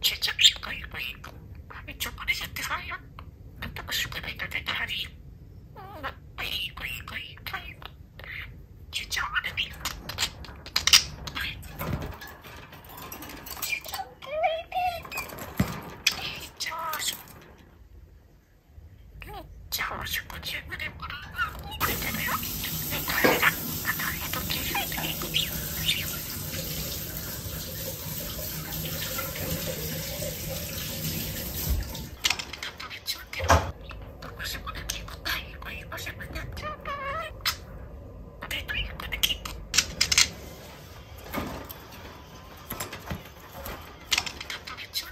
ケチャップとか言えばいいの一応これやってさんや。あんたが宿題立てたはり。ん、ま、いいかいいかいいかいいか。ケチャップでみる。食事でもらうのを覚えてるよ。